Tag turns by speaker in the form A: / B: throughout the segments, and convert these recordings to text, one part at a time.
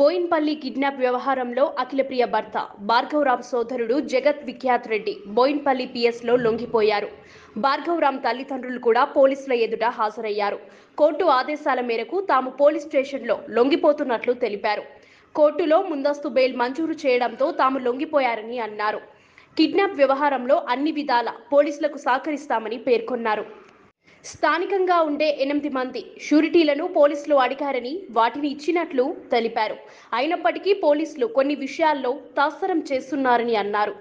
A: Boinpally kidnap వ్యవహారంలో అఖిలప్రియ భర్త. భార్గవరామ్ సోదరుడు జగత్ విఖ్యాత్ రెడ్డి బోయిన్పల్లి పిఎస్లో లొంగిపోయారు. భార్గవరామ్ తల్లిదండ్రులు కూడా పోలీసుల ఎదుట హాజరయ్యారు. కోర్టు ఆదేశాల మేరకు తాము పోలీస్ స్టేషన్లో లొంగిపోతున్నట్లు తెలిపారు. కోర్టులో ముందస్తు బెయిల్ మంజూరు చేయడంతో తాము లొంగిపోయారని అన్నారు. కిడ్నాప్ వ్యవహారంలో అన్ని విధాల పోలీసులకు సహకరిస్తామని పేర్కొన్నారు. స్థానికంగా ఉండే ఎనిమిది మంది షూరిటీలను పోలీసులు అడిగారని వాటిని ఇచ్చినట్లు తెలిపారు. అయినప్పటికీ పోలీసులు కొన్ని విషయాల్లో తాత్సరం చేస్తున్నారని అన్నారు.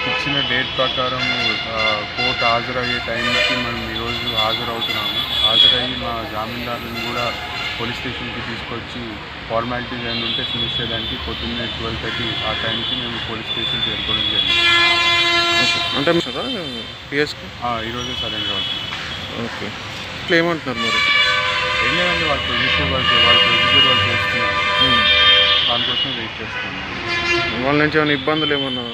B: మాకు ఇచ్చిన డేట్ ప్రకారం కోర్టు హాజరయ్యే టైంకి మనం ఈరోజు హాజరవుతున్నాము. హాజరయ్యి మా జామీందారులను కూడా పోలీస్ స్టేషన్కి తీసుకొచ్చి ఫార్మాలిటీస్ ఏమైనా ఉంటే ఫినిష్ చేయడానికి పొద్దున్నే ట్వెల్వ్ థర్టీ ఆ టైంకి మేము పోలీస్ స్టేషన్ చేరుకోవడం జరిగింది.
C: అంటే పిఎస్కి
B: ఈరోజే సరెండర్ అవుతుంది
C: ఓకే. ఇట్లా ఏమంటున్నారు మరి?
B: ఏం లేదండి వాళ్ళ ప్రొడ్యూసర్ వాళ్ళు వాళ్ళ ప్రొడ్యూసర్ వాళ్ళు చేస్తున్నారు. దానికోసం వెయిట్ చేస్తున్నాను
C: వాళ్ళ నుంచి ఏమైనా ఇబ్బందులు ఏమన్నా